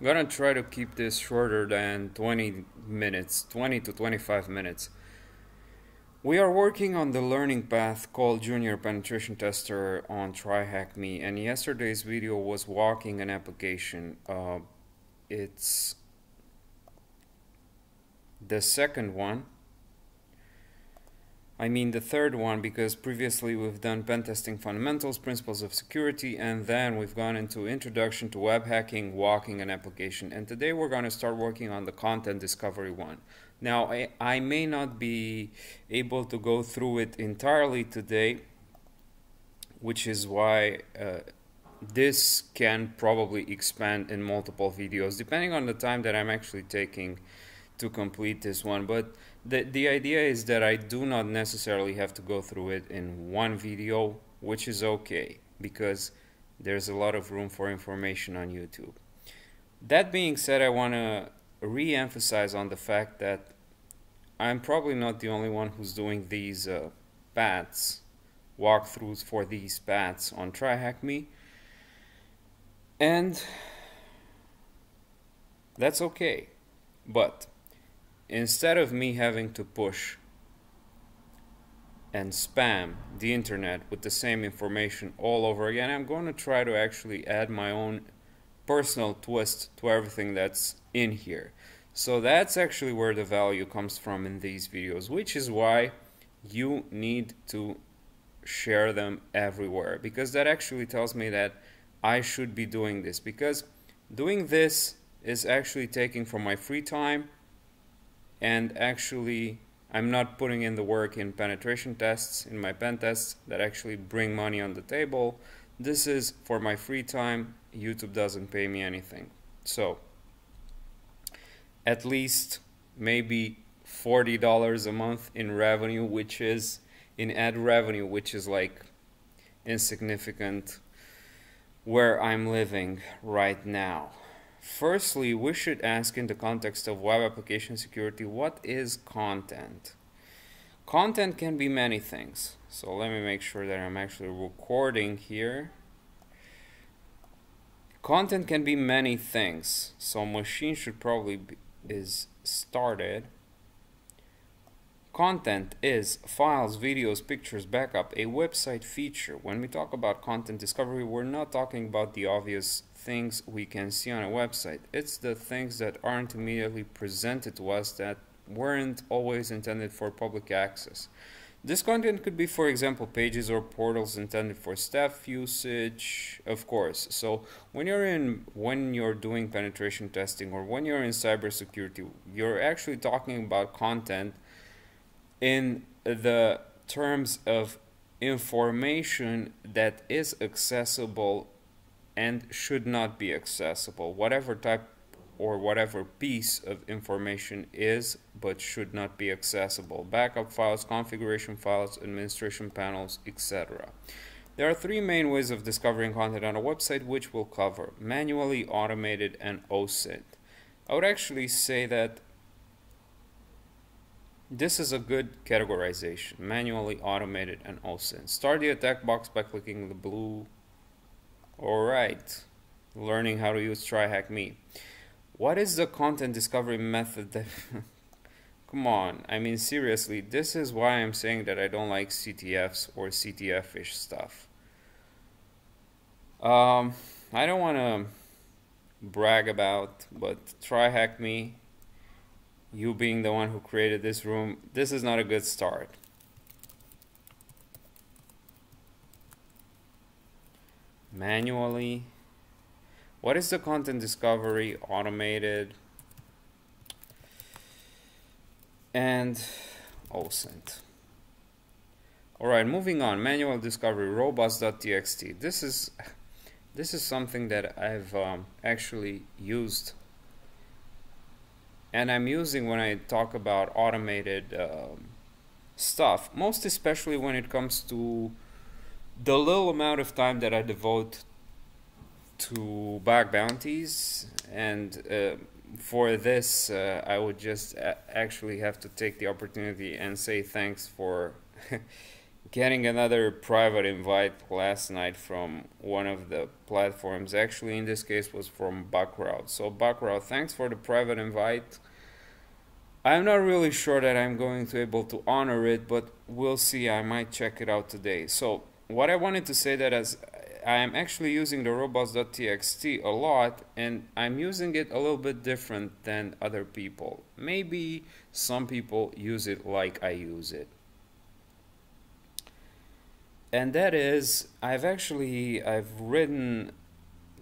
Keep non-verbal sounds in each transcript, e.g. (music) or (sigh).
I'm gonna try to keep this shorter than 20 minutes, 20 to 25 minutes. We are working on the learning path called Junior Penetration Tester on TryHackMe, and yesterday's video was walking an application. Uh, it's the second one I mean the third one because previously we've done pen testing fundamentals, principles of security, and then we've gone into introduction to web hacking, walking an application. And today we're going to start working on the content discovery one. Now, I, I may not be able to go through it entirely today, which is why uh, this can probably expand in multiple videos, depending on the time that I'm actually taking to complete this one. But the, the idea is that I do not necessarily have to go through it in one video, which is okay because there's a lot of room for information on YouTube. That being said, I want to re-emphasize on the fact that I'm probably not the only one who's doing these uh, walkthroughs for these paths on TryHackMe. And that's okay. But instead of me having to push and spam the internet with the same information all over again, I'm going to try to actually add my own personal twist to everything that's in here. So that's actually where the value comes from in these videos, which is why you need to share them everywhere because that actually tells me that I should be doing this because doing this is actually taking from my free time and actually I'm not putting in the work in penetration tests, in my pen tests that actually bring money on the table. This is for my free time. YouTube doesn't pay me anything. So, at least maybe $40 a month in revenue, which is in ad revenue, which is like insignificant where I'm living right now. Firstly, we should ask in the context of web application security, what is content? Content can be many things. So let me make sure that I'm actually recording here. Content can be many things. So machine should probably be, is started. Content is files, videos, pictures, backup, a website feature. When we talk about content discovery, we're not talking about the obvious things we can see on a website. It's the things that aren't immediately presented to us that weren't always intended for public access. This content could be, for example, pages or portals intended for staff usage, of course. So when you're in, when you're doing penetration testing or when you're in cybersecurity, you're actually talking about content in the terms of information that is accessible and should not be accessible. Whatever type or whatever piece of information is but should not be accessible. Backup files, configuration files, administration panels, etc. There are three main ways of discovering content on a website which we'll cover. Manually, automated, and OSINT. I would actually say that this is a good categorization. Manually, automated, and OSINT. Start the attack box by clicking the blue Alright, learning how to use TryHackMe. What is the content discovery method that... (laughs) Come on, I mean seriously, this is why I'm saying that I don't like CTFs or CTF-ish stuff. Um, I don't want to brag about, but TryHackMe, you being the one who created this room, this is not a good start. manually. What is the content discovery automated? And OSINT. Alright, moving on. Manual discovery, robots.txt. This is this is something that I've um, actually used and I'm using when I talk about automated um, stuff, most especially when it comes to the little amount of time that I devote to bug bounties. And uh, for this uh, I would just actually have to take the opportunity and say thanks for (laughs) getting another private invite last night from one of the platforms. Actually, in this case, was from Bugcrowd. So, Bugcrowd, thanks for the private invite. I'm not really sure that I'm going to able to honor it, but we'll see. I might check it out today. So, what I wanted to say that as I am actually using the robots.txt a lot, and I'm using it a little bit different than other people. Maybe some people use it like I use it and that is I've actually I've written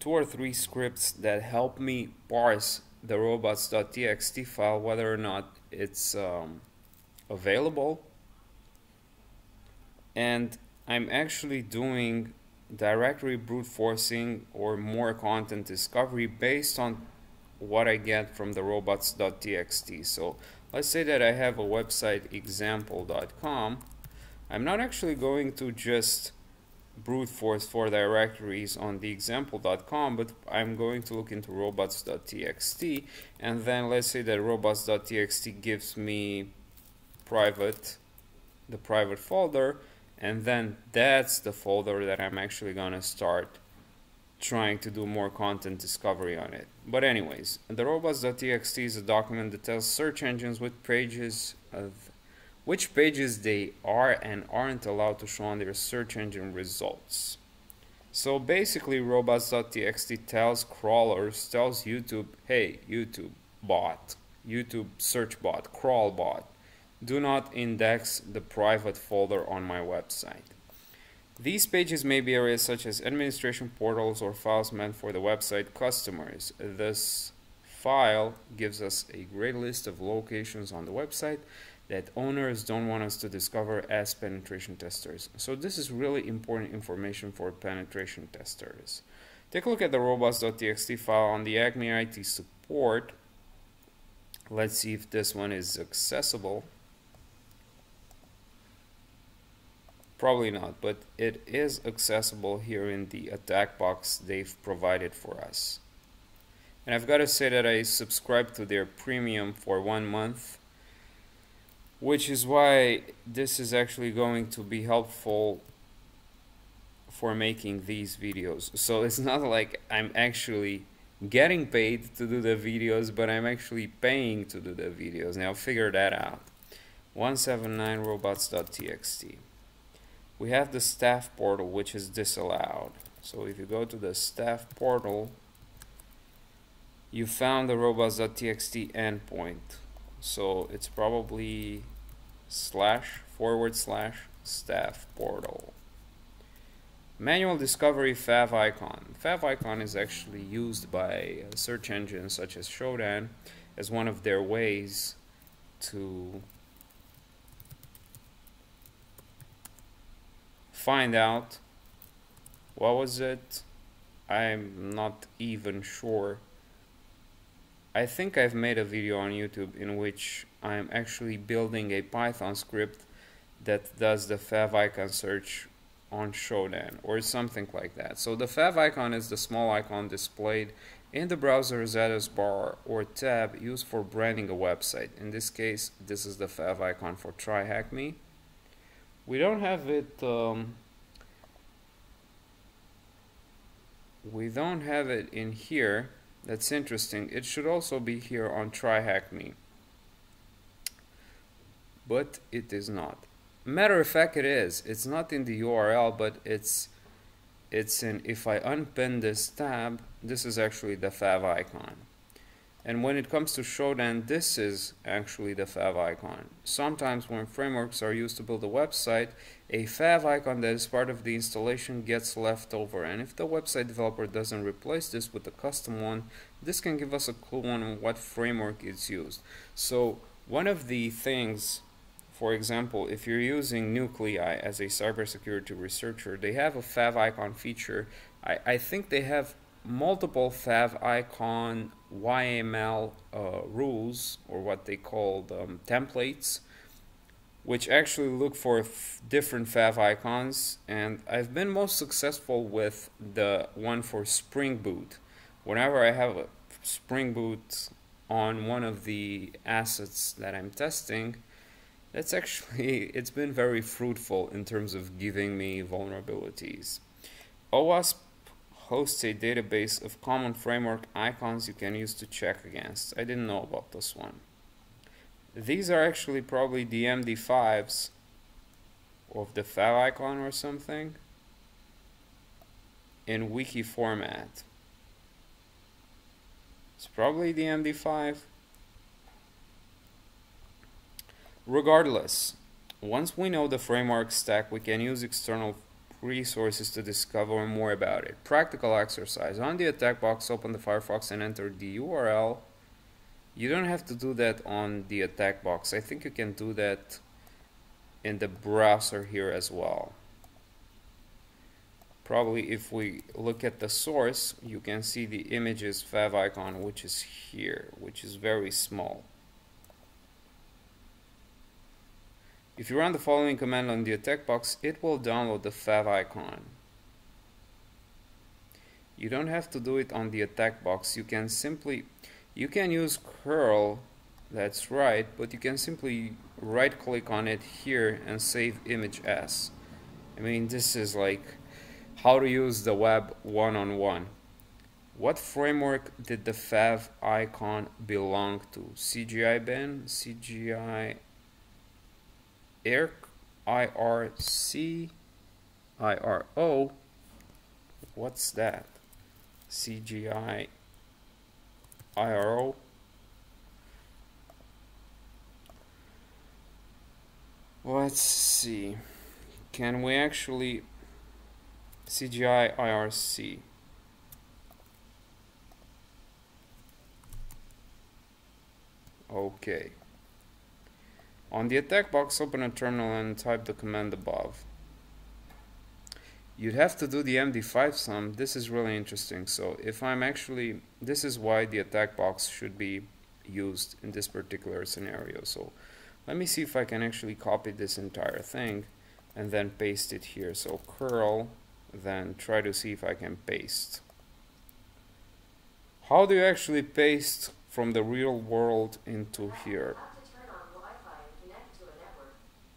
two or three scripts that help me parse the robots.txt file whether or not it's um, available. And I'm actually doing directory brute forcing or more content discovery based on what I get from the robots.txt so let's say that I have a website example.com I'm not actually going to just brute force for directories on the example.com, but I'm going to look into robots.txt, and then let's say that robots.txt gives me private, the private folder, and then that's the folder that I'm actually gonna start trying to do more content discovery on it. But anyways, the robots.txt is a document that tells search engines which pages of which pages they are and aren't allowed to show on their search engine results. So basically robots.txt tells crawlers, tells YouTube, hey YouTube bot, YouTube search bot, crawl bot, do not index the private folder on my website. These pages may be areas such as administration portals or files meant for the website customers. This file gives us a great list of locations on the website that owners don't want us to discover as penetration testers. So this is really important information for penetration testers. Take a look at the robots.txt file on the Acme IT support. Let's see if this one is accessible. Probably not, but it is accessible here in the attack box they've provided for us. And I've got to say that I subscribed to their premium for one month which is why this is actually going to be helpful for making these videos. So it's not like I'm actually getting paid to do the videos but I'm actually paying to do the videos. Now figure that out. 179robots.txt we have the staff portal which is disallowed. So if you go to the staff portal you found the robots.txt endpoint. So it's probably slash forward slash staff portal. Manual discovery fav icon. Fav icon is actually used by search engines such as Shodan as one of their ways to find out what was it I'm not even sure I think I've made a video on YouTube in which I'm actually building a Python script that does the fav icon search on Shodan or something like that. So the fav icon is the small icon displayed in the browser status bar or tab used for branding a website. In this case, this is the fav icon for TryHackMe. We don't have it. Um, we don't have it in here that's interesting. It should also be here on TryHackMe. But it is not. Matter of fact, it is. It's not in the URL, but it's it's in, if I unpin this tab, this is actually the favicon. And when it comes to Shodan, this is actually the fav icon. Sometimes when frameworks are used to build a website, a fav icon that is part of the installation gets left over. And if the website developer doesn't replace this with a custom one, this can give us a clue on what framework is used. So one of the things, for example, if you're using Nuclei as a cybersecurity researcher, they have a fav icon feature. I, I think they have multiple favicon YML uh, rules, or what they call um, templates, which actually look for different fav icons. And I've been most successful with the one for Spring Boot. Whenever I have a Spring Boot on one of the assets that I'm testing, That's actually, (laughs) it's been very fruitful in terms of giving me vulnerabilities. OWASP hosts a database of common framework icons you can use to check against. I didn't know about this one. These are actually probably the MD5s of the file icon or something in wiki format. It's probably the MD5. Regardless, once we know the framework stack, we can use external resources to discover more about it. Practical exercise. On the attack box, open the Firefox and enter the URL. You don't have to do that on the attack box. I think you can do that in the browser here as well. Probably if we look at the source, you can see the images favicon, which is here, which is very small. If you run the following command on the attack box, it will download the fav icon. You don't have to do it on the attack box. You can simply, you can use curl, that's right, but you can simply right click on it here and save image as. I mean, this is like how to use the web one-on-one. -on -one. What framework did the fav icon belong to? CGI bin, CGI IRC, IRC. What's that? CGI IRO. Let's see. Can we actually CGI IRC? Okay. On the attack box, open a terminal and type the command above. You'd have to do the MD5 sum. This is really interesting. So if I'm actually, this is why the attack box should be used in this particular scenario. So let me see if I can actually copy this entire thing and then paste it here. So curl, then try to see if I can paste. How do you actually paste from the real world into here?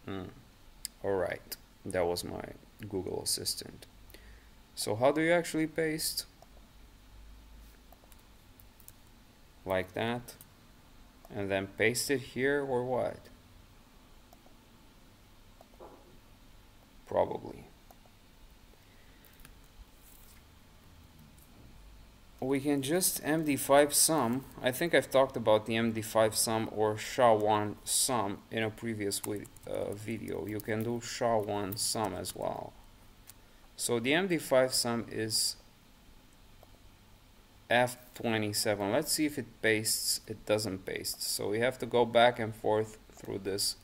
Mm. Alright, that was my Google Assistant. So how do you actually paste? Like that. And then paste it here or what? Probably. We can just MD5 sum. I think I've talked about the MD5 sum or SHA-1 sum in a previous uh, video. You can do SHA-1 sum as well. So the MD5 sum is F27. Let's see if it pastes. It doesn't paste. So we have to go back and forth through this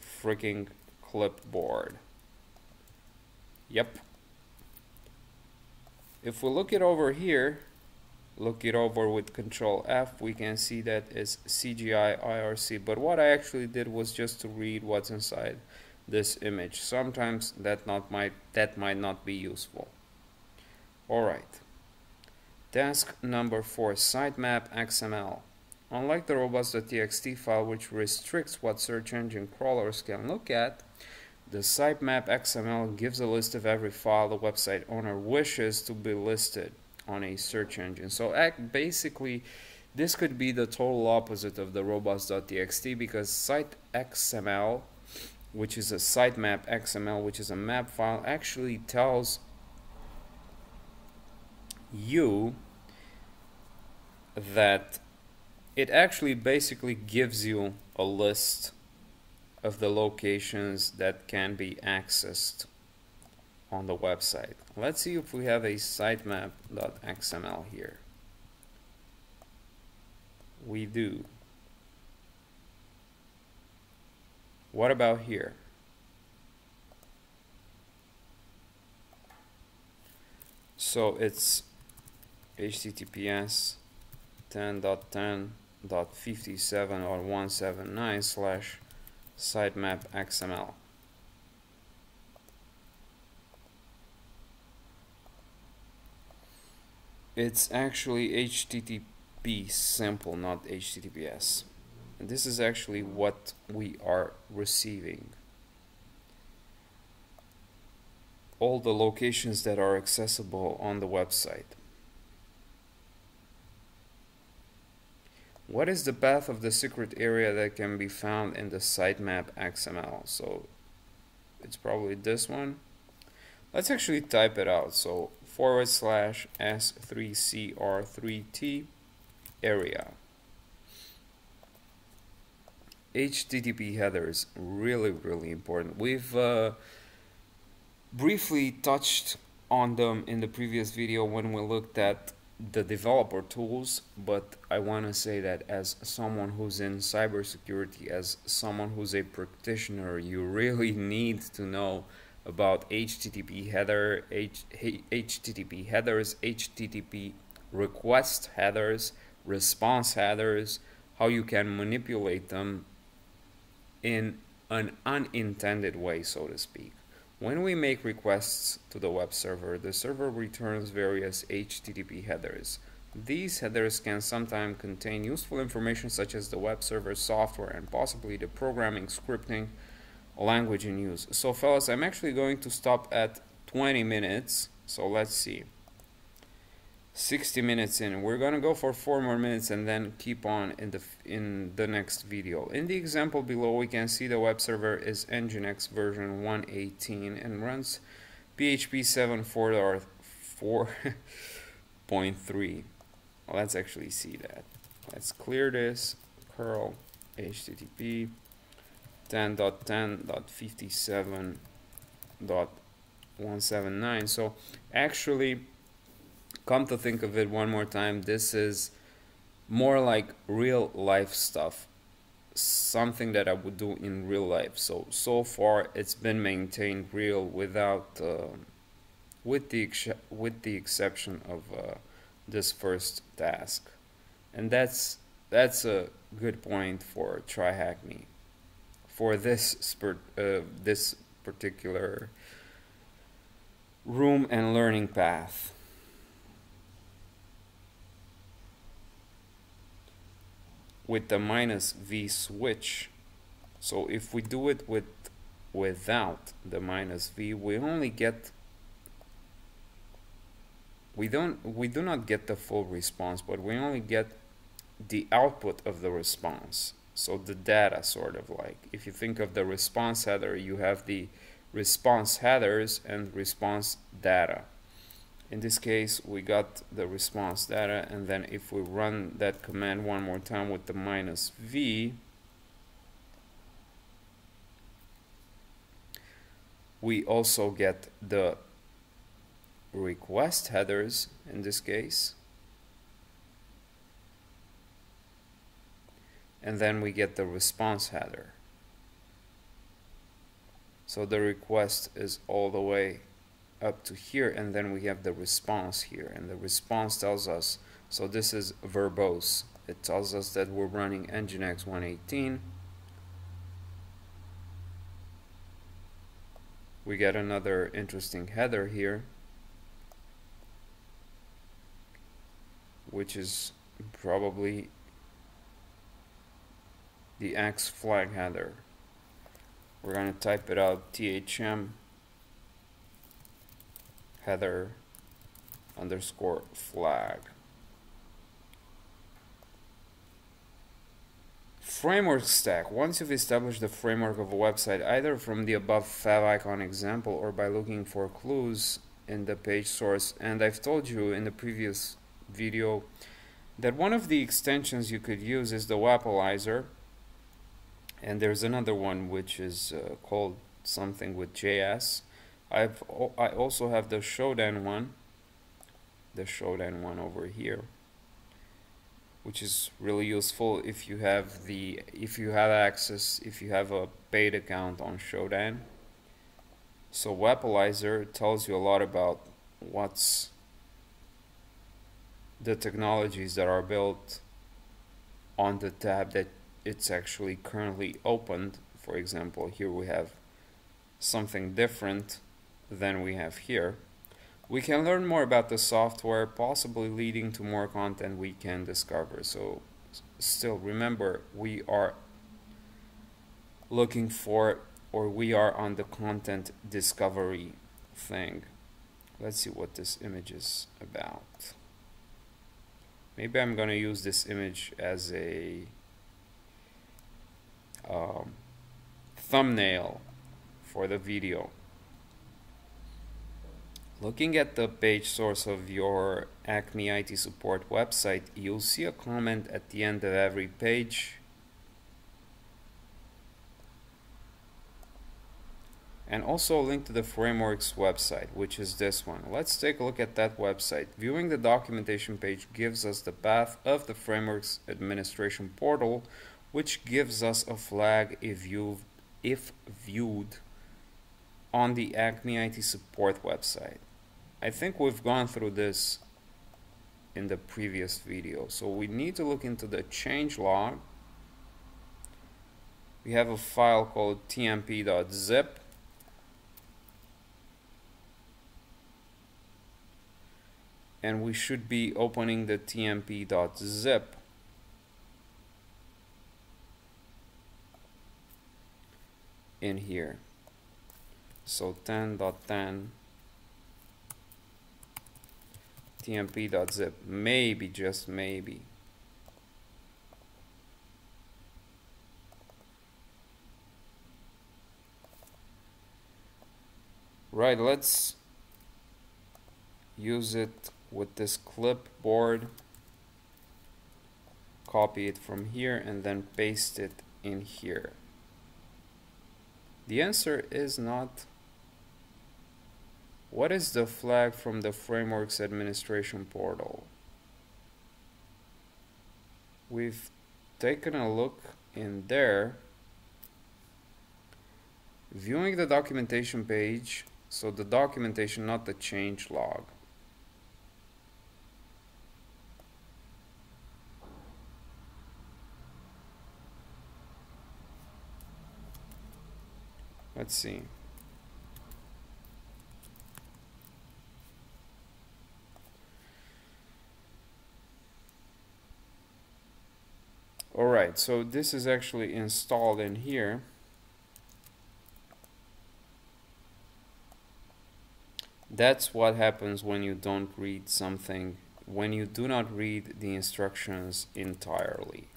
freaking clipboard. Yep, if we look it over here, look it over with control F, we can see that it's CGI IRC. But what I actually did was just to read what's inside this image. Sometimes that not might that might not be useful. Alright. Task number four, sitemap XML. Unlike the robots.txt file which restricts what search engine crawlers can look at, the sitemap XML gives a list of every file the website owner wishes to be listed on a search engine. So act basically, this could be the total opposite of the robots.txt because site XML, which is a sitemap XML, which is a map file, actually tells you that it actually basically gives you a list of the locations that can be accessed on the website. Let's see if we have a sitemap.xml here. We do. What about here? So it's https 10.10.57 or 179 slash sitemap XML. It's actually HTTP simple, not HTTPS. And this is actually what we are receiving. All the locations that are accessible on the website. What is the path of the secret area that can be found in the sitemap XML? So it's probably this one. Let's actually type it out. So forward slash S3CR3T area. HTTP headers, really, really important. We've uh, briefly touched on them in the previous video when we looked at the developer tools, but I want to say that as someone who's in cybersecurity, as someone who's a practitioner, you really (laughs) need to know about HTTP header, H, HTTP headers, HTTP request headers, response headers, how you can manipulate them in an unintended way, so to speak. When we make requests to the web server, the server returns various HTTP headers. These headers can sometimes contain useful information such as the web server software and possibly the programming, scripting, language in use. So fellas, I'm actually going to stop at 20 minutes. So let's see. 60 minutes in. We're gonna go for four more minutes and then keep on in the in the next video. In the example below we can see the web server is nginx version 118 and runs php 7.4.3 (laughs) let's actually see that. Let's clear this. Curl http 10.10.57.179 so actually come to think of it one more time, this is more like real life stuff. Something that I would do in real life. So, so far it's been maintained real without, uh, with, the with the exception of uh, this first task. And that's, that's a good point for TryHackMe. For this, uh, this particular room and learning path. With the minus v switch. So if we do it with without the minus v we only get we don't we do not get the full response but we only get the output of the response. So the data sort of like. If you think of the response header you have the response headers and response data in this case we got the response data and then if we run that command one more time with the minus v we also get the request headers in this case. And then we get the response header. So the request is all the way up to here and then we have the response here. And the response tells us so this is verbose. It tells us that we're running nginx 118 we get another interesting header here which is probably the X flag header. We're going to type it out thm header underscore flag. Framework stack. Once you've established the framework of a website, either from the above favicon example or by looking for clues in the page source, and I've told you in the previous video that one of the extensions you could use is the Wappalyzer, and there's another one which is uh, called something with JS. I've I also have the Shodan one the Shodan one over here which is really useful if you have the if you have access if you have a paid account on Shodan. So Wappalyzer tells you a lot about what's the technologies that are built on the tab that it's actually currently opened. For example here we have something different than we have here. We can learn more about the software, possibly leading to more content we can discover. So still remember we are looking for or we are on the content discovery thing let's see what this image is about maybe I'm gonna use this image as a um, thumbnail for the video Looking at the page source of your Acme IT support website, you'll see a comment at the end of every page. And also a link to the framework's website, which is this one. Let's take a look at that website. Viewing the documentation page gives us the path of the framework's administration portal, which gives us a flag if, you if viewed on the Acme IT support website. I think we've gone through this in the previous video. So we need to look into the change log. We have a file called tmp.zip. And we should be opening the tmp.zip. in here. So 10.10 tmp.zip maybe just maybe. Right let's use it with this clipboard copy it from here and then paste it in here. The answer is not what is the flag from the framework's administration portal? We've taken a look in there. Viewing the documentation page, so the documentation, not the change log. Let's see. Alright, so this is actually installed in here. That's what happens when you don't read something, when you do not read the instructions entirely.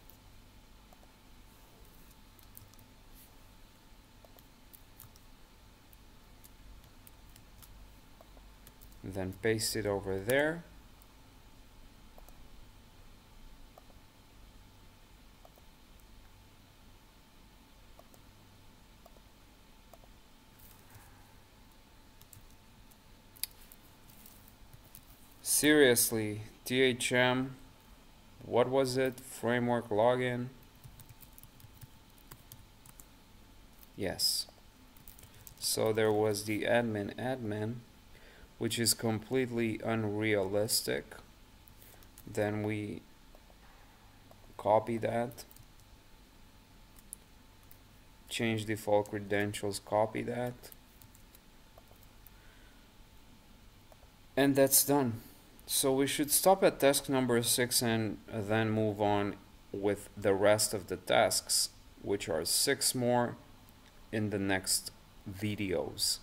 Then paste it over there. Seriously, THM, what was it? Framework login? Yes. So there was the admin admin, which is completely unrealistic. Then we copy that, change default credentials, copy that, and that's done. So we should stop at task number 6 and then move on with the rest of the tasks, which are 6 more in the next videos.